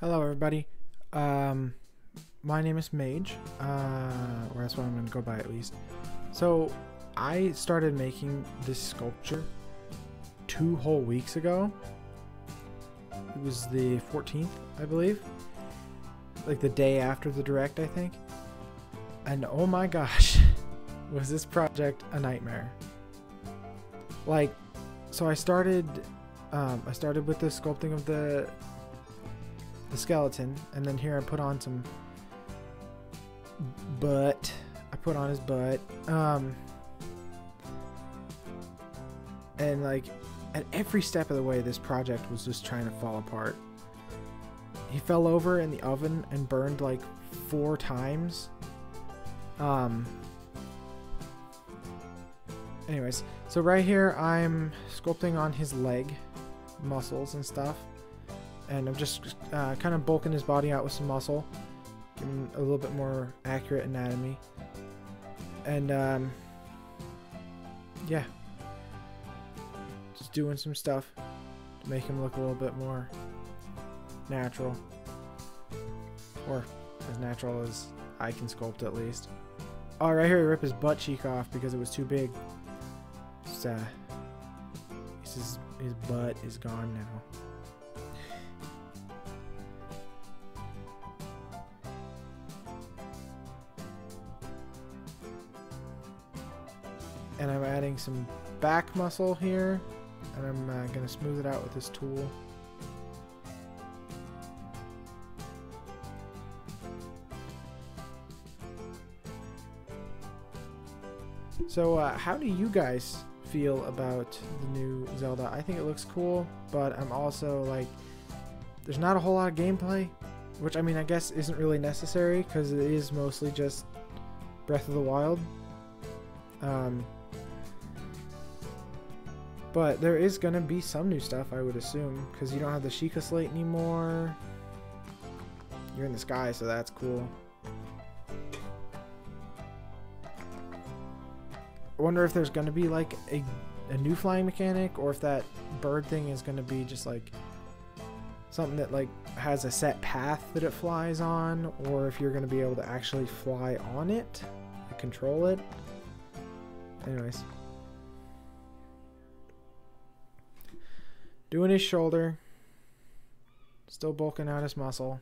Hello, everybody. Um, my name is Mage, uh, or that's what I'm going to go by at least. So, I started making this sculpture two whole weeks ago. It was the 14th, I believe. Like the day after the direct, I think. And oh my gosh, was this project a nightmare. Like, so I started, um, I started with the sculpting of the the skeleton, and then here I put on some butt. I put on his butt. Um, and like at every step of the way, this project was just trying to fall apart. He fell over in the oven and burned like four times. Um. Anyways, so right here I'm sculpting on his leg muscles and stuff and I'm just uh, kind of bulking his body out with some muscle, him a little bit more accurate anatomy, and um, yeah, just doing some stuff to make him look a little bit more natural, or as natural as I can sculpt at least. Oh, right here, he ripped his butt cheek off because it was too big. Just, uh, his, his butt is gone now. Adding some back muscle here and I'm uh, going to smooth it out with this tool. So uh, how do you guys feel about the new Zelda? I think it looks cool, but I'm also like, there's not a whole lot of gameplay, which I mean I guess isn't really necessary because it is mostly just Breath of the Wild. Um, but there is going to be some new stuff, I would assume, because you don't have the Sheikah Slate anymore. You're in the sky, so that's cool. I wonder if there's going to be like a, a new flying mechanic, or if that bird thing is going to be just like something that like has a set path that it flies on, or if you're going to be able to actually fly on it, control it. Anyways. Doing his shoulder. Still bulking out his muscle.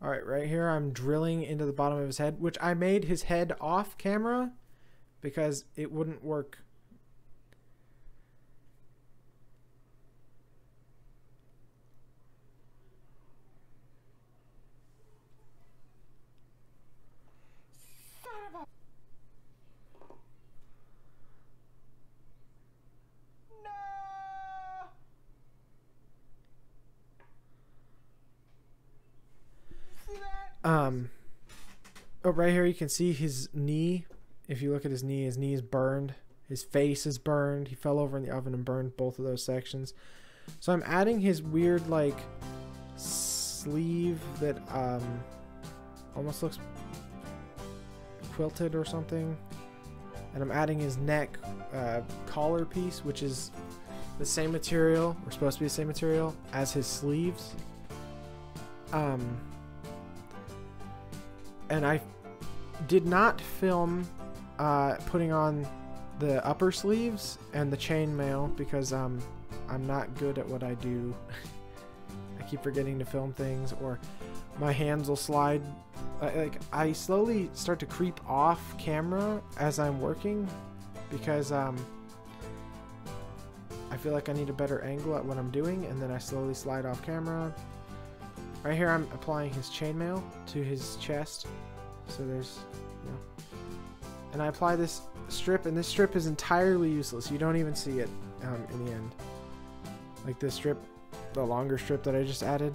All right, right here I'm drilling into the bottom of his head, which I made his head off camera because it wouldn't work. Um, oh, right here you can see his knee. If you look at his knee, his knee is burned. His face is burned. He fell over in the oven and burned both of those sections. So I'm adding his weird like sleeve that um almost looks quilted or something. And I'm adding his neck uh, collar piece, which is the same material, or supposed to be the same material, as his sleeves. Um, and I did not film uh, putting on the upper sleeves and the chainmail because um, I'm not good at what I do. I keep forgetting to film things or my hands will slide. like I slowly start to creep off camera as I'm working because um, I feel like I need a better angle at what I'm doing and then I slowly slide off camera Right here I'm applying his chainmail to his chest. So there's, you know. And I apply this strip, and this strip is entirely useless. You don't even see it um, in the end. Like this strip, the longer strip that I just added.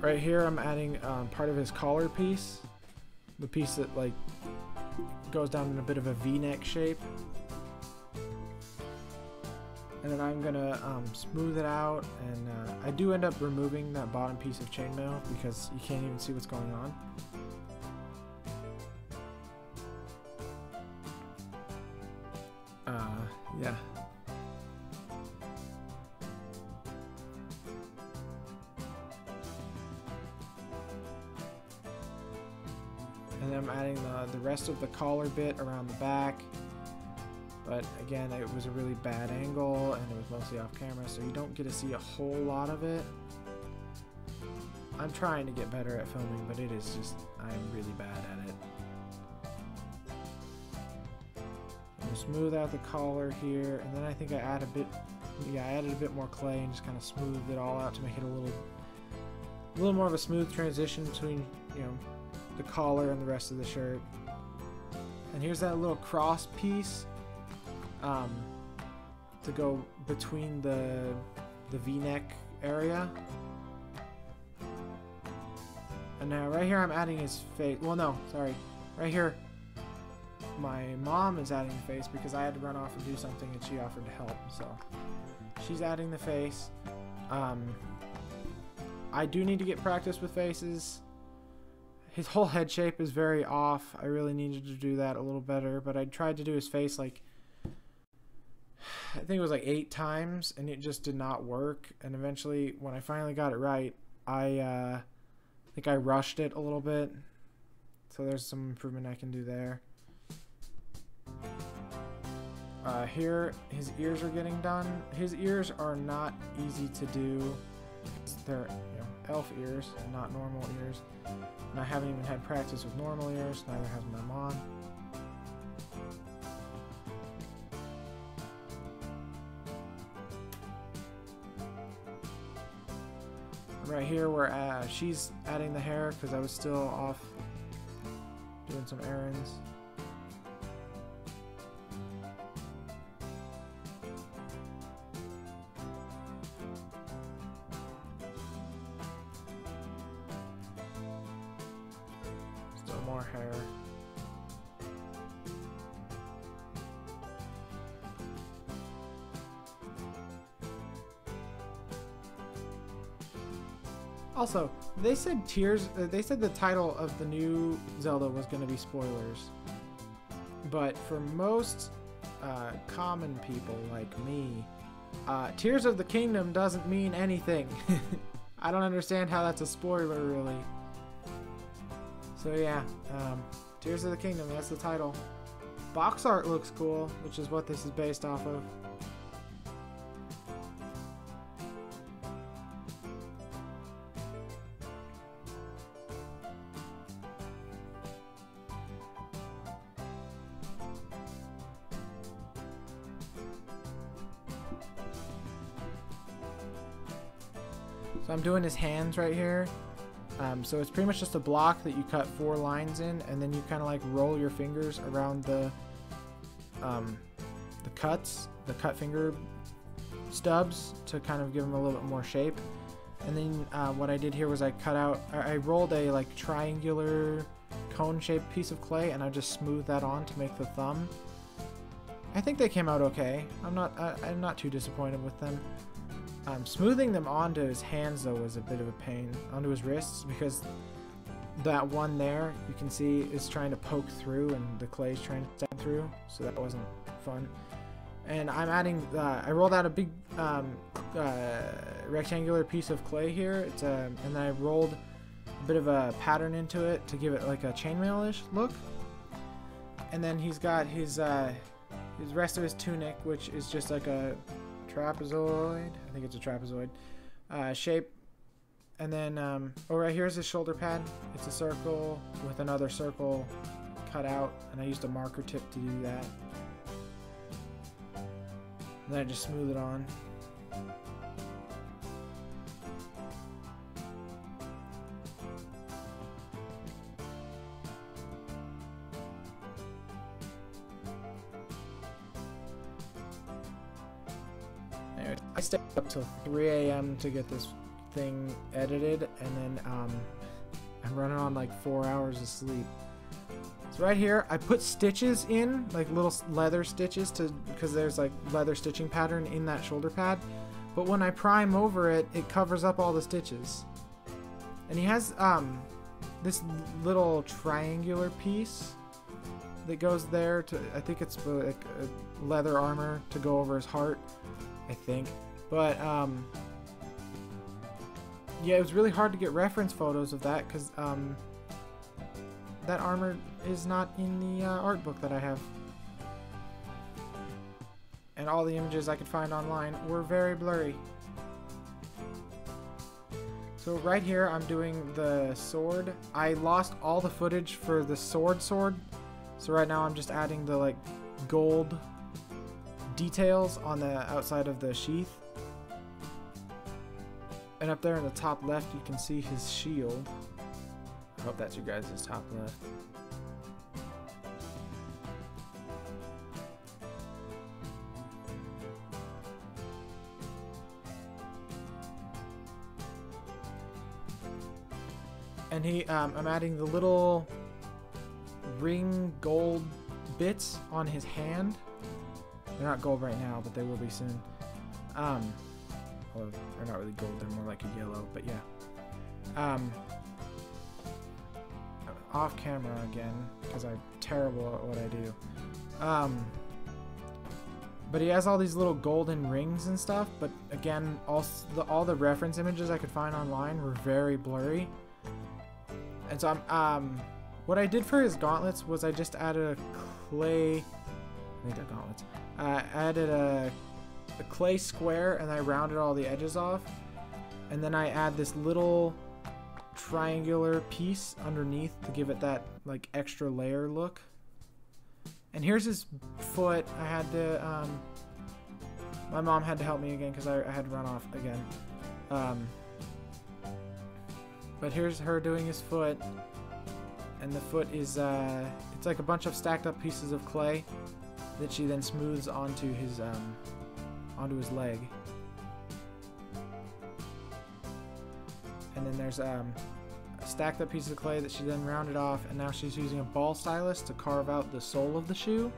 Right here I'm adding um, part of his collar piece. The piece that like goes down in a bit of a V-neck shape. And then I'm gonna um, smooth it out, and uh, I do end up removing that bottom piece of chainmail because you can't even see what's going on. Uh, yeah. And then I'm adding the, the rest of the collar bit around the back. But again, it was a really bad angle and it was mostly off camera, so you don't get to see a whole lot of it. I'm trying to get better at filming, but it is just, I'm really bad at it. smooth out the collar here, and then I think I add a bit, yeah, I added a bit more clay and just kind of smoothed it all out to make it a little, a little more of a smooth transition between, you know, the collar and the rest of the shirt. And here's that little cross piece um, to go between the the V-neck area. And now right here I'm adding his face. Well, no, sorry. Right here, my mom is adding the face because I had to run off and do something and she offered to help. So she's adding the face. Um, I do need to get practice with faces. His whole head shape is very off. I really needed to do that a little better, but I tried to do his face like I think it was like eight times and it just did not work. And eventually, when I finally got it right, I uh, think I rushed it a little bit. So there's some improvement I can do there. Uh, here, his ears are getting done. His ears are not easy to do. They're you know, elf ears, not normal ears. And I haven't even had practice with normal ears, neither has my mom. Right here where uh, she's adding the hair because I was still off doing some errands. Also, they said Tears. Uh, they said the title of the new Zelda was going to be spoilers. But for most uh, common people like me, uh, Tears of the Kingdom doesn't mean anything. I don't understand how that's a spoiler, really. So yeah, um, Tears of the Kingdom, that's the title. Box art looks cool, which is what this is based off of. So I'm doing his hands right here. Um, so it's pretty much just a block that you cut four lines in, and then you kind of like roll your fingers around the um, the cuts, the cut finger stubs to kind of give them a little bit more shape. And then uh, what I did here was I cut out, I rolled a like triangular cone-shaped piece of clay, and I just smoothed that on to make the thumb. I think they came out okay. I'm not, I, I'm not too disappointed with them. Um, smoothing them onto his hands though was a bit of a pain, onto his wrists, because that one there, you can see, is trying to poke through and the clay is trying to stab through, so that wasn't fun. And I'm adding, uh, I rolled out a big um, uh, rectangular piece of clay here, it's um, and then I rolled a bit of a pattern into it to give it like a chainmail-ish look. And then he's got his, uh, his rest of his tunic, which is just like a trapezoid. I think it's a trapezoid uh, shape. And then, um, oh, right here's his shoulder pad. It's a circle with another circle cut out, and I used a marker tip to do that. And then I just smooth it on. To get this thing edited, and then um, I'm running on like four hours of sleep. So right here, I put stitches in, like little leather stitches to, because there's like leather stitching pattern in that shoulder pad. But when I prime over it, it covers up all the stitches. And he has um, this little triangular piece that goes there to, I think it's like leather armor to go over his heart, I think. But um, yeah, it was really hard to get reference photos of that because um, that armor is not in the uh, art book that I have. And all the images I could find online were very blurry. So right here I'm doing the sword. I lost all the footage for the sword sword. So right now I'm just adding the like gold details on the outside of the sheath. And up there in the top left you can see his shield. I hope that's your guys' top left. And he, um, I'm adding the little ring gold bits on his hand. They're not gold right now, but they will be soon. Um, well, they're not really gold, they're more like a yellow, but yeah. Um, off camera again, because I'm terrible at what I do. Um, but he has all these little golden rings and stuff, but again, all the, all the reference images I could find online were very blurry. And so I'm, um, what I did for his gauntlets was I just added a clay, I think they're gauntlets, uh, added a, a clay square and I rounded all the edges off. And then I add this little triangular piece underneath to give it that like extra layer look. And here's his foot. I had to, um, my mom had to help me again because I, I, had to run off again. Um, but here's her doing his foot. And the foot is, uh, it's like a bunch of stacked up pieces of clay that she then smooths onto his, um, onto his leg. And then there's um, a stacked up piece of clay that she then rounded off, and now she's using a ball stylus to carve out the sole of the shoe.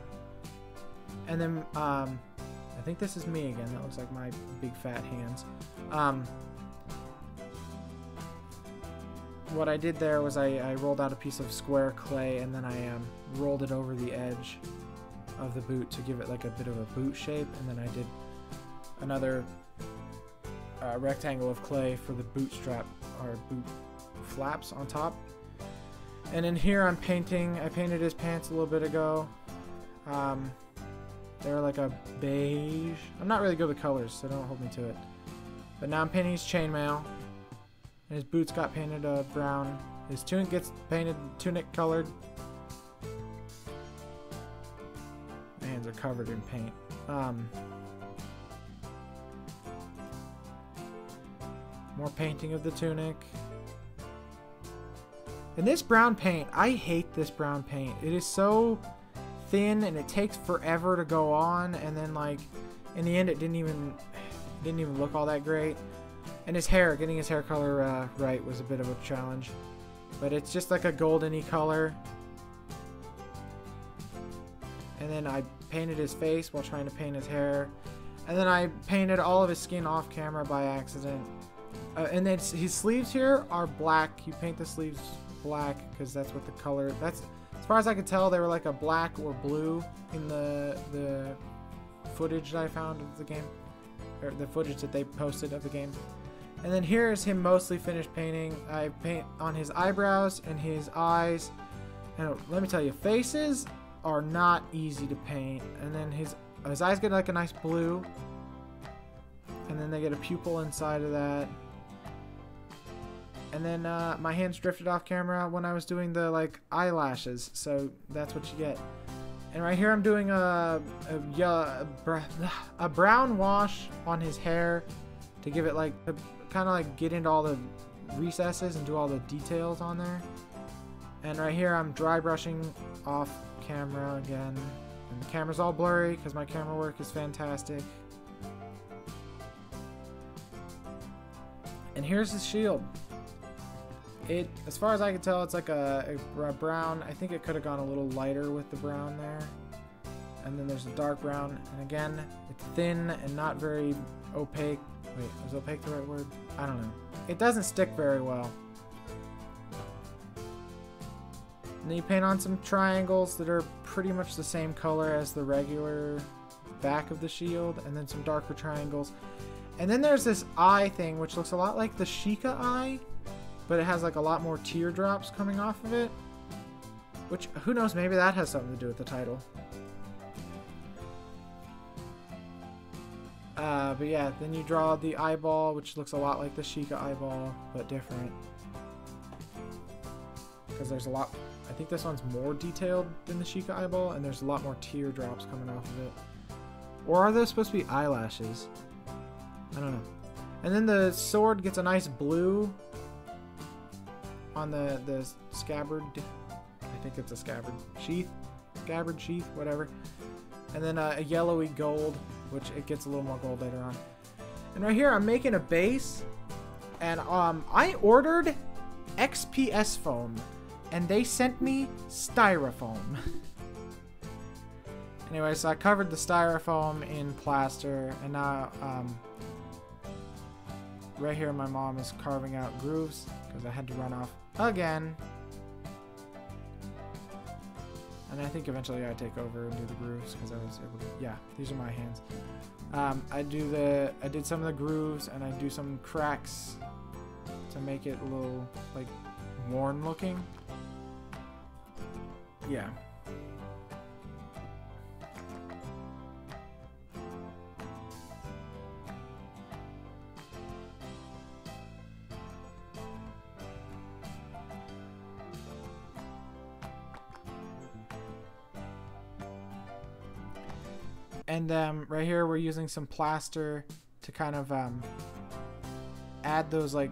And then, um, I think this is me again. That looks like my big fat hands. Um, what I did there was I, I, rolled out a piece of square clay and then I um, rolled it over the edge of the boot to give it like a bit of a boot shape and then I did another uh, rectangle of clay for the bootstrap or boot flaps on top and in here I'm painting I painted his pants a little bit ago um, they're like a beige I'm not really good with colors so don't hold me to it but now I'm painting his chainmail and his boots got painted uh, brown. His tunic gets painted tunic colored. My hands are covered in paint. Um, more painting of the tunic. And this brown paint, I hate this brown paint. It is so thin and it takes forever to go on and then like in the end it didn't even didn't even look all that great. And his hair, getting his hair color uh, right was a bit of a challenge. But it's just like a goldeny color. And then I painted his face while trying to paint his hair. And then I painted all of his skin off camera by accident. Uh, and then his sleeves here are black. You paint the sleeves black because that's what the color... That's As far as I could tell, they were like a black or blue in the, the footage that I found of the game. Or the footage that they posted of the game. And then here's him mostly finished painting. I paint on his eyebrows and his eyes. And let me tell you, faces are not easy to paint. And then his his eyes get like a nice blue. And then they get a pupil inside of that. And then uh, my hands drifted off camera when I was doing the like eyelashes. So that's what you get. And right here I'm doing a, a, a, a brown wash on his hair to give it like kind of like get into all the recesses and do all the details on there. And right here I'm dry brushing off camera again. And the camera's all blurry because my camera work is fantastic. And here's his shield. It, as far as I can tell, it's like a, a brown. I think it could have gone a little lighter with the brown there. And then there's a dark brown. And again, it's thin and not very opaque. Wait, is opaque the right word? I don't know. It doesn't stick very well. And then you paint on some triangles that are pretty much the same color as the regular back of the shield, and then some darker triangles. And then there's this eye thing, which looks a lot like the Sheikah eye, but it has like a lot more teardrops coming off of it. Which, who knows, maybe that has something to do with the title. Uh, but yeah, then you draw the eyeball, which looks a lot like the Sheikah eyeball, but different. Because there's a lot, I think this one's more detailed than the Sheikah eyeball, and there's a lot more teardrops coming off of it. Or are those supposed to be eyelashes? I don't know. And then the sword gets a nice blue on the, the scabbard. I think it's a scabbard. Sheath? Scabbard, sheath, whatever. And then uh, a yellowy gold, which it gets a little more gold later on. And right here, I'm making a base. And um, I ordered XPS foam. And they sent me styrofoam. anyway, so I covered the styrofoam in plaster. And now, um, right here, my mom is carving out grooves. Because I had to run off again. And I think eventually I take over and do the grooves because I was able to. Yeah, these are my hands. Um, I do the. I did some of the grooves and I do some cracks to make it a little like worn looking. Yeah. Um, right here we're using some plaster to kind of um, add those like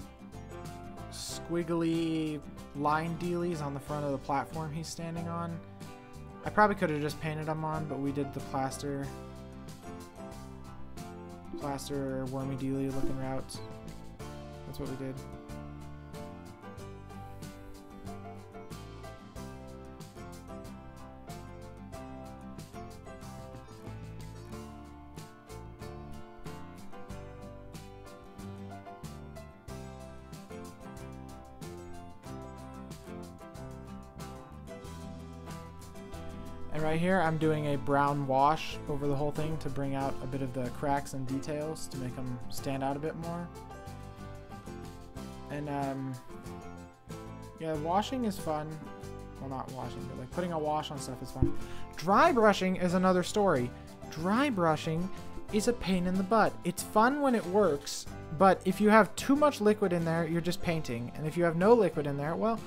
squiggly line dealies on the front of the platform he's standing on. I probably could have just painted them on, but we did the plaster plaster wormy dealy looking roots. That's what we did. Here, I'm doing a brown wash over the whole thing to bring out a bit of the cracks and details to make them stand out a bit more. And, um, yeah, washing is fun. Well, not washing, but like putting a wash on stuff is fun. Dry brushing is another story. Dry brushing is a pain in the butt. It's fun when it works, but if you have too much liquid in there, you're just painting. And if you have no liquid in there, well,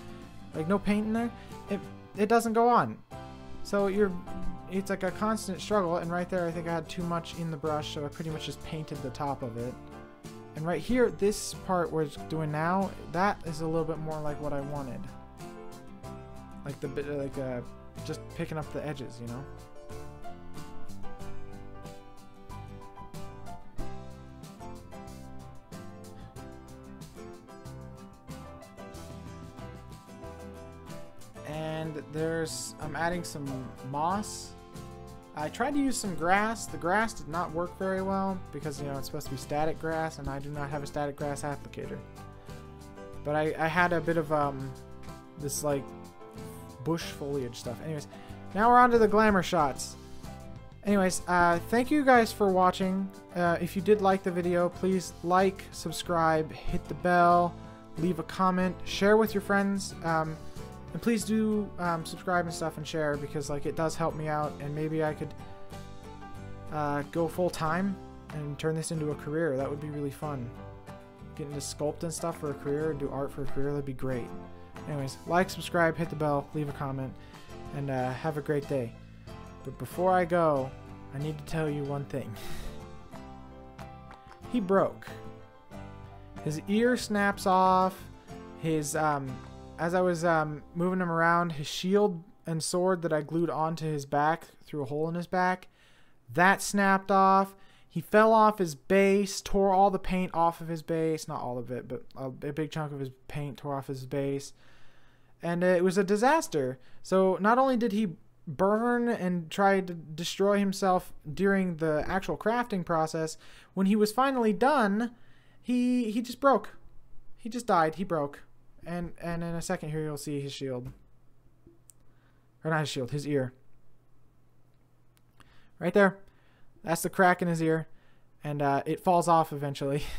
like no paint in there, it, it doesn't go on. So you're, it's like a constant struggle, and right there I think I had too much in the brush, so I pretty much just painted the top of it. And right here, this part we're doing now, that is a little bit more like what I wanted. Like the bit, like uh, just picking up the edges, you know? I'm adding some moss. I tried to use some grass. The grass did not work very well because you know it's supposed to be static grass and I do not have a static grass applicator. But I, I had a bit of um this like bush foliage stuff. Anyways, now we're on to the glamour shots. Anyways, uh, thank you guys for watching. Uh, if you did like the video, please like, subscribe, hit the bell, leave a comment, share with your friends. Um, and please do um, subscribe and stuff and share because like it does help me out and maybe I could uh, go full time and turn this into a career. That would be really fun. Get into sculpt and stuff for a career and do art for a career. That'd be great. Anyways, like, subscribe, hit the bell, leave a comment, and uh, have a great day. But before I go, I need to tell you one thing. he broke. His ear snaps off. His um, as I was um, moving him around, his shield and sword that I glued onto his back through a hole in his back, that snapped off. he fell off his base, tore all the paint off of his base. Not all of it, but a, big chunk of his paint tore off his base. And it was a disaster. So not only did he burn and try to destroy himself during the actual crafting process, when he was finally done, he he just broke. He just died. He broke. And and in a second here you'll see his shield. Or not his shield, his ear. Right there. That's the crack in his ear, and uh, it falls off eventually.